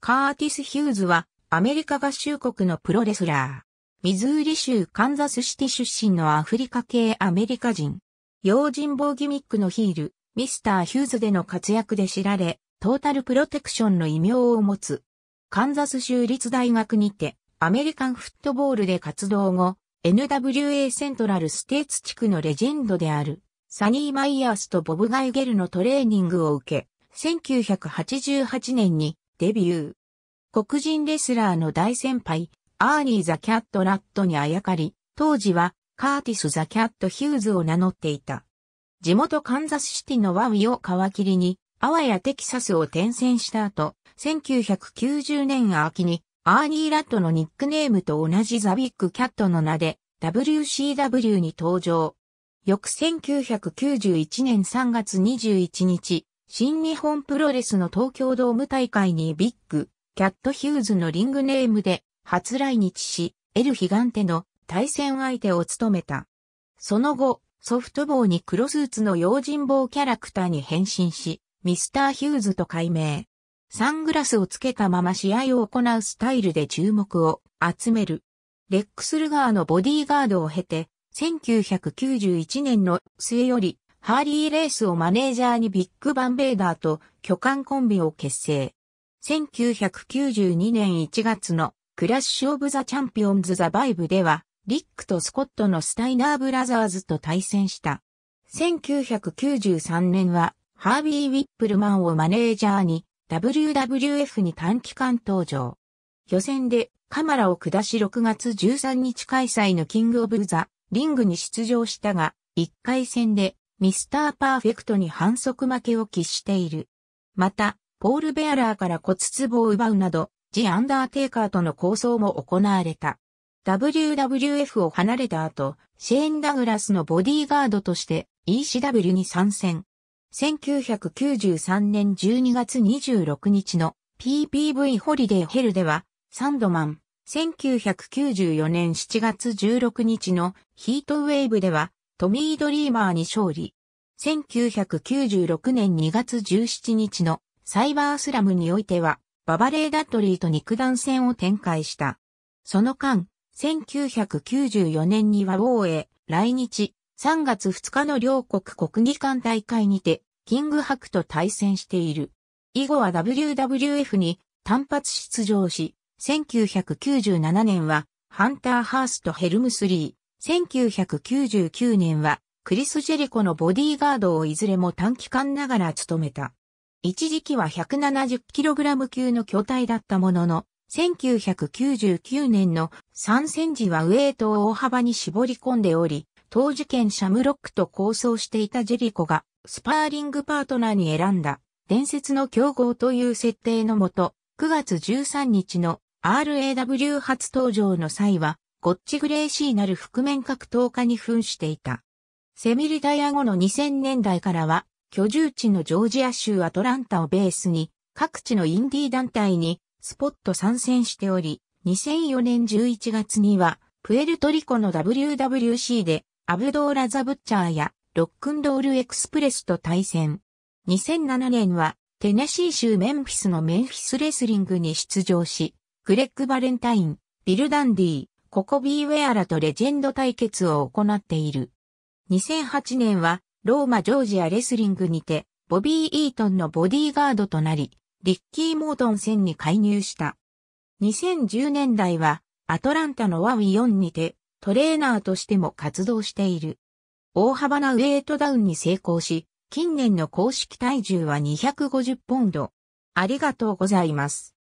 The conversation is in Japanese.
カーティス・ヒューズはアメリカ合衆国のプロレスラー。ミズーリ州カンザスシティ出身のアフリカ系アメリカ人。用心棒ギミックのヒール、ミスター・ヒューズでの活躍で知られ、トータルプロテクションの異名を持つ。カンザス州立大学にて、アメリカンフットボールで活動後、NWA セントラルステーツ地区のレジェンドである、サニー・マイヤースとボブ・ガイゲルのトレーニングを受け、1988年にデビュー。黒人レスラーの大先輩、アーニー・ザ・キャット・ラットにあやかり、当時はカーティス・ザ・キャット・ヒューズを名乗っていた。地元カンザスシティのワウィを皮切りに、アワやテキサスを転戦した後、1990年秋に、アーニー・ラットのニックネームと同じザ・ビッグ・キャットの名で、WCW に登場。翌1991年3月21日、新日本プロレスの東京ドーム大会にビッグ、キャットヒューズのリングネームで初来日し、エル・ヒガンテの対戦相手を務めた。その後、ソフトボーに黒スーツの用心棒キャラクターに変身し、ミスター・ヒューズと改名。サングラスをつけたまま試合を行うスタイルで注目を集める。レックスルガーのボディーガードを経て、1991年の末より、ハーリーレースをマネージャーにビッグバンベーダーと巨漢コンビを結成。1992年1月のクラッシュオブザチャンピオンズザバイブでは、リックとスコットのスタイナーブラザーズと対戦した。1993年は、ハービー・ウィップルマンをマネージャーに WWF に短期間登場。予選でカマラを下し6月13日開催のキングオブザ・リングに出場したが、1回戦でミスターパーフェクトに反則負けを喫している。また、ポール・ベアラーから骨壺を奪うなど、ジ・アンダーテイカーとの構想も行われた。WWF を離れた後、シェーン・ダグラスのボディーガードとして ECW に参戦。1993年12月26日の PPV ホリデーヘルでは、サンドマン。1994年7月16日のヒートウェーブでは、トミー・ドリーマーに勝利。1996年2月17日のサイバースラムにおいては、ババ・レイ・ダッドリーと肉弾戦を展開した。その間、1994年には WARへ来日、3月2日の両国国技館大会にて、キングハクと対戦している。以後は WWF に単発出場し、1997年はハンター・ハースとヘルムスリー、1999年はクリス・ジェリコのボディーガードをいずれも短期間ながら務めた。一時期は 170kg 級の巨体だったものの、1999年の参戦時はウェイトを大幅に絞り込んでおり、当時県シャムロックと構想していたジェリコがスパーリングパートナーに選んだ伝説の競合という設定のもと、9月13日の RAW 初登場の際は、ゴッチグレーシーなる覆面格闘家に扮していた。セミリダイア後の2000年代からは、居住地のジョージア州アトランタをベースに、各地のインディー団体にスポット参戦しており、2004年11月には、プエルトリコの WWC で、アブドーラ・ザ・ブッチャーや、ロックンドール・エクスプレスと対戦。2007年は、テネシー州メンフィスのメンフィスレスリングに出場し、グレッグ・バレンタイン、ビル・ダンディ、ココビー・ウェアラとレジェンド対決を行っている。2008年は、ローマ・ジョージア・レスリングにて、ボビー・イートンのボディーガードとなり、リッキー・モートン戦に介入した。2010年代は、アトランタのワウィ4にて、トレーナーとしても活動している。大幅なウェイトダウンに成功し、近年の公式体重は250ポンド。ありがとうございます。